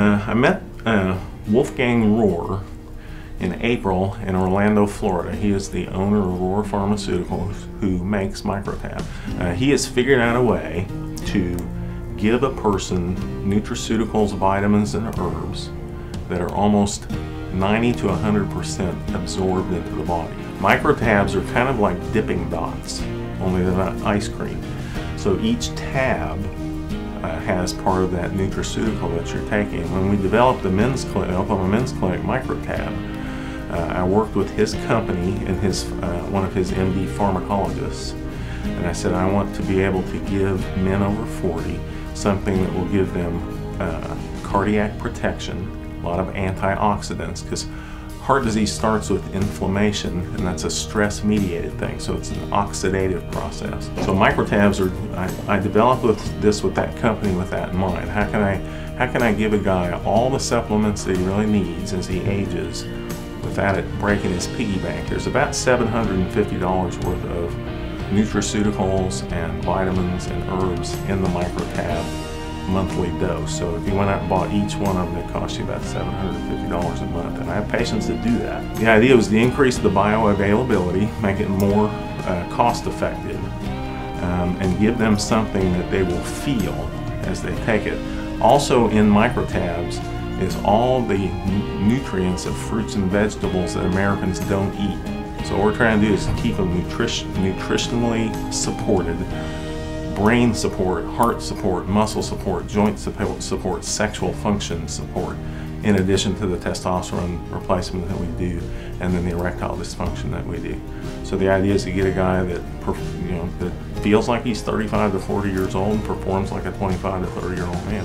I met uh, Wolfgang Rohr in April in Orlando, Florida. He is the owner of Rohr Pharmaceuticals who makes Microtab. Uh, he has figured out a way to give a person nutraceuticals, vitamins, and herbs that are almost 90 to 100% absorbed into the body. Microtabs are kind of like dipping dots, only they're not ice cream. So each tab uh, has part of that nutraceutical that you're taking. When we developed the men's clinic, Oklahoma Men's Clinic Microtab, uh, I worked with his company and his uh, one of his MD pharmacologists, and I said I want to be able to give men over 40 something that will give them uh, cardiac protection, a lot of antioxidants, because heart disease starts with inflammation, and that's a stress-mediated thing, so it's an oxidative process. So microtabs are, I, I developed with this with that company with that in mind. How can I, how can I give a guy all the supplements that he really needs as he ages without it breaking his piggy bank? There's about $750 worth of nutraceuticals and vitamins and herbs in the microtab monthly dose. So if you went out and bought each one of them, it cost you about $750 a month. And I have patients that do that. The idea was to increase the bioavailability, make it more uh, cost effective, um, and give them something that they will feel as they take it. Also in microtabs is all the nutrients of fruits and vegetables that Americans don't eat. So what we're trying to do is keep them nutrition, nutritionally supported, brain support, heart support, muscle support, joint support, support, sexual function support, in addition to the testosterone replacement that we do, and then the erectile dysfunction that we do. So the idea is to get a guy that you know that feels like he's 35 to 40 years old and performs like a 25 to 30 year old man.